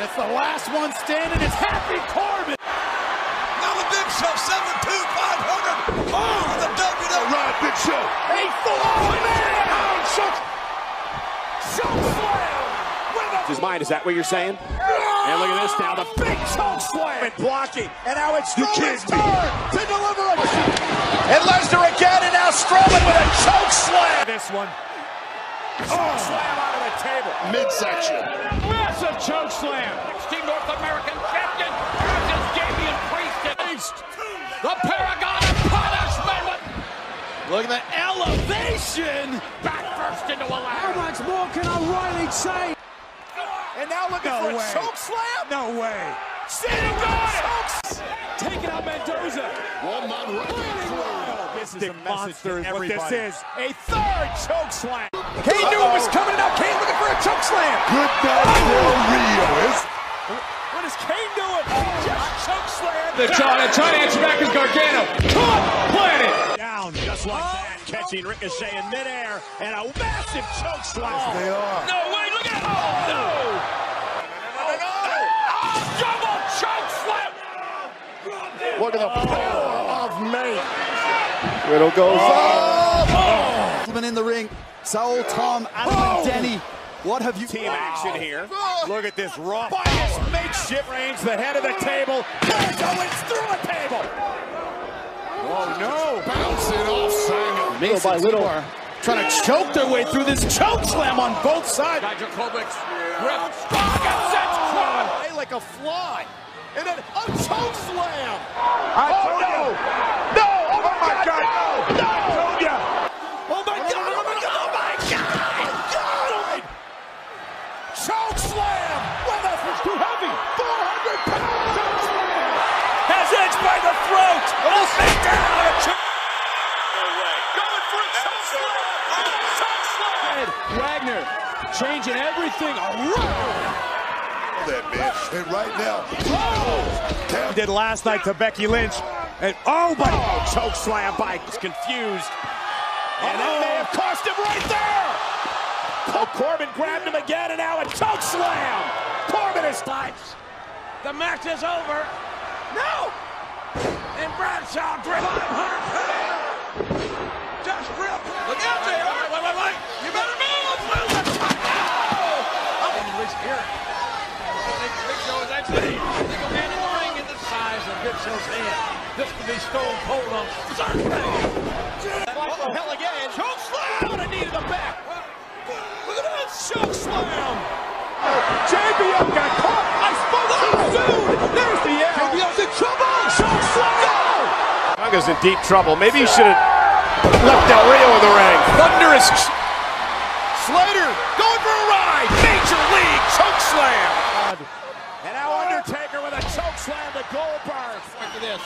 it's the last one standing. It's Happy Corbin. Now the Big Show, 7'2", 500. Oh, the WWE. Right, Big Show. A full man. Choke. Choke slam. With a His mind, is that what you're saying? And look at this now, the big choke slam. And blocking. And now it's You Strowman's turn to deliver a And Lesnar again, and now Strowman with a choke slam. This one. Choke slam out of the table. Midsection. Look at the elevation. Back first into a How much more can a Riley say? And now looking No for way. a choke slam. No way. Sitting on Taking out Mendoza. One man right. This is a message monster to is what this is. A third choke slam. Kane knew it was coming, and now Kane looking for a choke slam. Good back oh! Del Rio. It's What is Kane doing? Just choke slam. The trying, trying to answer back is Gargano. Caught, planted. Catching Ricochet in midair, and a massive choke slam. they are. No way, look at it. Oh, no. Double choke slam. Look at the oh. power of Mate. Riddle goes oh. up. Oh. Gentlemen in the ring, Saul, Tom, Adam, and Denny. What have you? Team action here. Look at this raw. By his makeshift range, the head of the table. Jericho is through a table. Oh no! Bouncing off Sanger. Little by little. Trying to choke their way through this choke slam on both sides. Dijakovic's grip. Strong and sets Strowman. Like a fly. And then a choke slam. oh no! No! Oh my, God! No! No! Oh my God! Oh my God! Oh my God! God! Choke slam! With a it's too heavy. 400 pounds. Choke slam. Has Edge by the throat. Oh, It'll stay down. A choke- No way. Going for a choke slam. Oh, choke slam. Wagner changing everything around. That man, And right now, oh! Cam did last night to Becky Lynch. And oh my choke slam by confused. Oh, and it may have cost him right there. Oh, Corbin grabbed him again and now a choke slam. Corbin is tight. The match is over. No! And Bradshaw drip. Just grip. Look out there. Wait, wait, wait, wait. You better move. Move the top. No! And you reach here. I think Big Show is actually single hand in the the size of Big Show's hand. This could be stone cold on Thursday. Oh, hell again. Choke slam. What a knee to the back. Look at that choke slam. JBL got caught. I spoke too soon. There's the end. JBL's in trouble. Choke slam. Chaga's in deep trouble. Maybe he should have left Del Rio in the ring. Thunderous. Slater going for a ride. Major League choke slam. And now Undertaker with a choke slam to Goldberg. After this.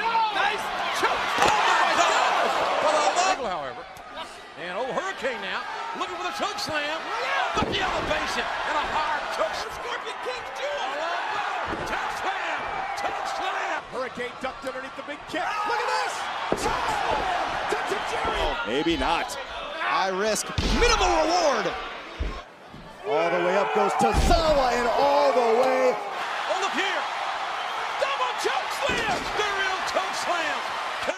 Nice choke. Oh my God! For the love, however. And old Hurricane now looking for the choke slam. Look at the elevation and a hard choke. Scorpion King's doing. Choke slam. Choke slam. Hurricane ducked underneath the big kick. Look at this. Choke slam. To Tajiri. Maybe not. High risk, minimal reward. All the way up goes Tozawa and all the way